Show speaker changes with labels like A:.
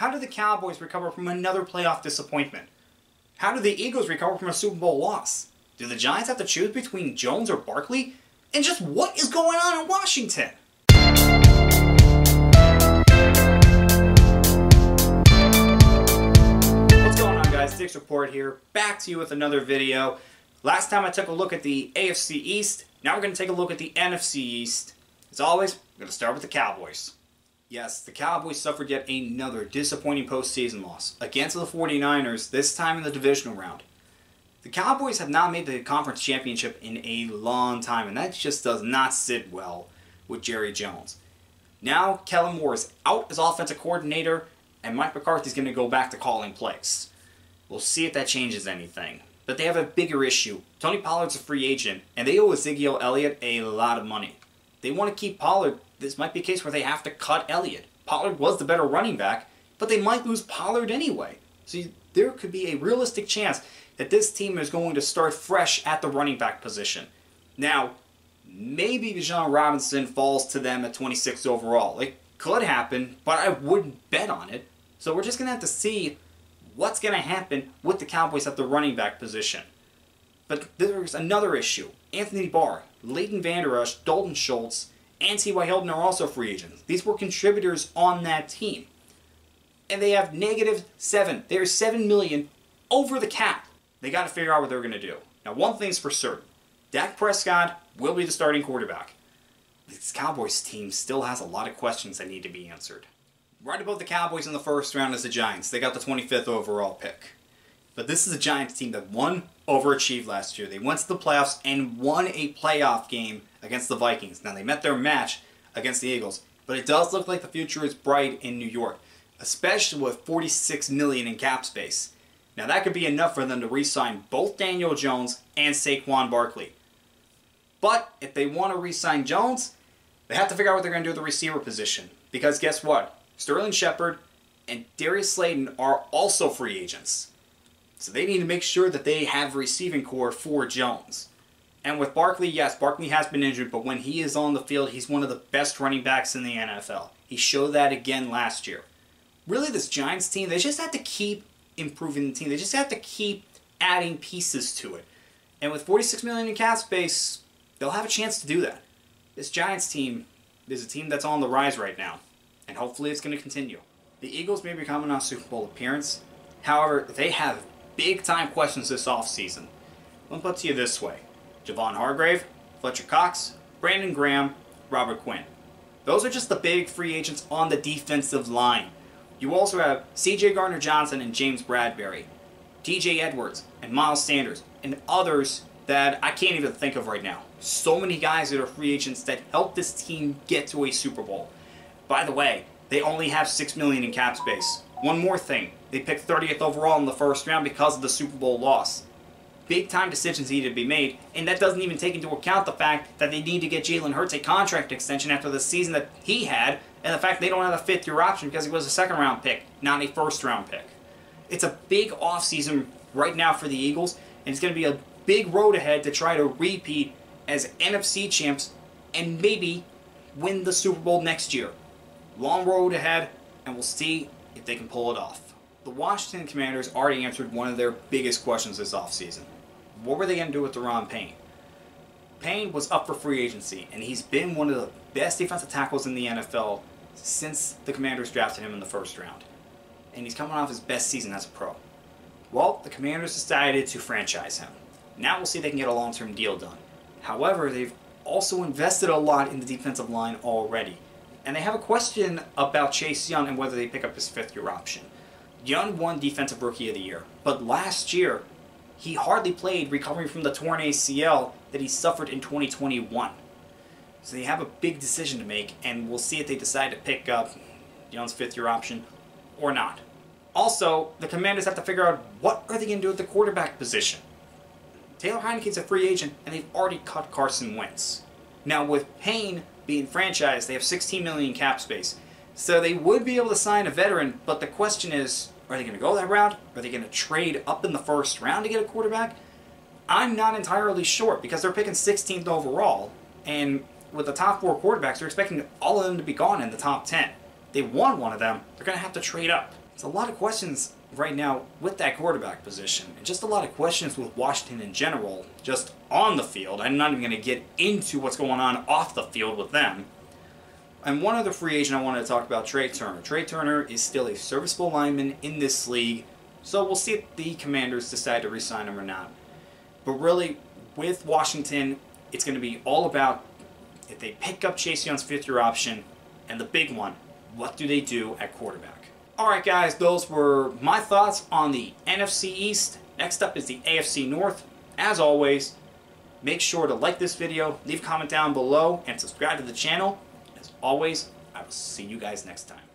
A: How do the Cowboys recover from another playoff disappointment? How do the Eagles recover from a Super Bowl loss? Do the Giants have to choose between Jones or Barkley? And just what is going on in Washington? What's going on guys? Diggs Report here, back to you with another video. Last time I took a look at the AFC East, now we're going to take a look at the NFC East. As always, we're going to start with the Cowboys. Yes, the Cowboys suffered yet another disappointing postseason loss against the 49ers, this time in the divisional round. The Cowboys have not made the conference championship in a long time, and that just does not sit well with Jerry Jones. Now, Kellen Moore is out as offensive coordinator, and Mike McCarthy is going to go back to calling plays. We'll see if that changes anything. But they have a bigger issue. Tony Pollard's a free agent, and they owe Ezekiel Elliott a lot of money. They want to keep Pollard. This might be a case where they have to cut Elliott. Pollard was the better running back, but they might lose Pollard anyway. So there could be a realistic chance that this team is going to start fresh at the running back position. Now, maybe Bijan Robinson falls to them at 26 overall. It could happen, but I wouldn't bet on it. So we're just going to have to see what's going to happen with the Cowboys at the running back position. But there's another issue. Anthony Barr, Leighton Vander Esch, Dalton Schultz, and T.Y. Hilton are also free agents. These were contributors on that team. And they have negative seven. They are seven million over the cap. They got to figure out what they're going to do. Now, one thing's for certain Dak Prescott will be the starting quarterback. This Cowboys team still has a lot of questions that need to be answered. Right above the Cowboys in the first round is the Giants. They got the 25th overall pick. But this is a Giants team that won, overachieved last year. They went to the playoffs and won a playoff game against the Vikings. Now, they met their match against the Eagles, but it does look like the future is bright in New York, especially with 46 million in cap space. Now that could be enough for them to re-sign both Daniel Jones and Saquon Barkley. But if they want to re-sign Jones, they have to figure out what they're going to do at the receiver position. Because guess what? Sterling Shepard and Darius Slayton are also free agents. So they need to make sure that they have receiving corps for Jones. And with Barkley, yes, Barkley has been injured, but when he is on the field, he's one of the best running backs in the NFL. He showed that again last year. Really, this Giants team, they just have to keep improving the team. They just have to keep adding pieces to it. And with 46 million in cap space, they'll have a chance to do that. This Giants team is a team that's on the rise right now, and hopefully it's going to continue. The Eagles may be coming on Super Bowl appearance. However, they have big time questions this offseason. Let me put to you this way. Javon Hargrave, Fletcher Cox, Brandon Graham, Robert Quinn. Those are just the big free agents on the defensive line. You also have C.J. Gardner-Johnson and James Bradberry, T.J. Edwards and Miles Sanders, and others that I can't even think of right now. So many guys that are free agents that helped this team get to a Super Bowl. By the way, they only have six million in cap space. One more thing, they picked 30th overall in the first round because of the Super Bowl loss. Big time decisions need to be made, and that doesn't even take into account the fact that they need to get Jalen Hurts a contract extension after the season that he had and the fact they don't have a fifth year option because he was a second round pick, not a first round pick. It's a big offseason right now for the Eagles, and it's going to be a big road ahead to try to repeat as NFC champs and maybe win the Super Bowl next year. Long road ahead, and we'll see if they can pull it off. The Washington Commanders already answered one of their biggest questions this offseason. What were they going to do with Da'Ron Payne? Payne was up for free agency, and he's been one of the best defensive tackles in the NFL since the Commanders drafted him in the first round. And he's coming off his best season as a pro. Well, the Commanders decided to franchise him. Now we'll see if they can get a long term deal done. However, they've also invested a lot in the defensive line already. And they have a question about Chase Young and whether they pick up his fifth year option. Young won Defensive Rookie of the Year, but last year he hardly played recovering from the torn ACL that he suffered in 2021. So they have a big decision to make, and we'll see if they decide to pick up Young's fifth year option or not. Also, the Commanders have to figure out what are they going to do at the quarterback position. Taylor Heinicke's a free agent, and they've already cut Carson Wentz. Now, with Payne being franchised, they have 16 million cap space, so they would be able to sign a veteran. But the question is, are they going to go that route? Are they going to trade up in the first round to get a quarterback? I'm not entirely sure because they're picking 16th overall, and with the top four quarterbacks, they're expecting all of them to be gone in the top 10. They won one of them, they're going to have to trade up. It's a lot of questions right now with that quarterback position, and just a lot of questions with Washington in general, just on the field. I'm not even going to get into what's going on off the field with them. And one other free agent I wanted to talk about, Trai Turner. Trai Turner is still a serviceable lineman in this league, so we'll see if the Commanders decide to re-sign him or not. But really, with Washington, it's going to be all about if they pick up Chase Young's fifth-year option, and the big one, what do they do at quarterback? Alright guys, those were my thoughts on the NFC East. Next up is the AFC North. As always, make sure to like this video, leave a comment down below, and subscribe to the channel. As always, I will see you guys next time.